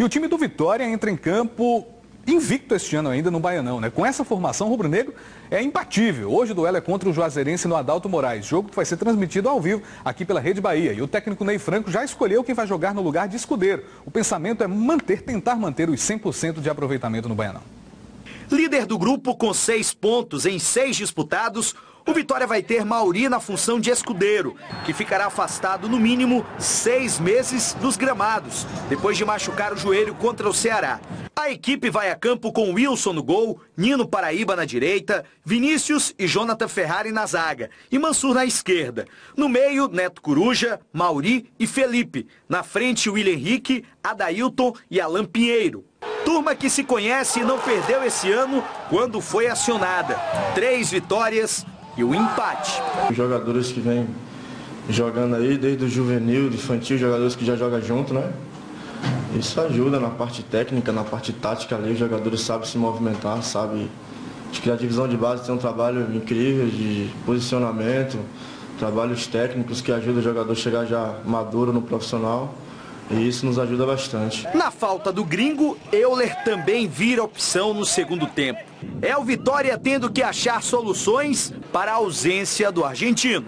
E o time do Vitória entra em campo invicto este ano ainda no Baianão, né? Com essa formação, o rubro-negro é imbatível. Hoje o duelo é contra o Juazeirense no Adalto Moraes, jogo que vai ser transmitido ao vivo aqui pela Rede Bahia. E o técnico Ney Franco já escolheu quem vai jogar no lugar de Escudeiro. O pensamento é manter, tentar manter os 100% de aproveitamento no Baianão. Líder do grupo com seis pontos em seis disputados, o Vitória vai ter Mauri na função de escudeiro, que ficará afastado no mínimo seis meses dos gramados, depois de machucar o joelho contra o Ceará. A equipe vai a campo com Wilson no gol, Nino Paraíba na direita, Vinícius e Jonathan Ferrari na zaga e Mansur na esquerda. No meio, Neto Coruja, Mauri e Felipe. Na frente, William Henrique, Adailton e Alan Pinheiro. Turma que se conhece e não perdeu esse ano quando foi acionada. Três vitórias e o empate. Os jogadores que vêm jogando aí, desde o juvenil, do infantil, jogadores que já jogam junto, né? Isso ajuda na parte técnica, na parte tática ali, os jogadores sabem se movimentar, sabem. Acho que a divisão de base tem um trabalho incrível de posicionamento, trabalhos técnicos que ajudam o jogador a chegar já maduro no profissional. E isso nos ajuda bastante. Na falta do gringo, Euler também vira opção no segundo tempo. É o Vitória tendo que achar soluções para a ausência do argentino.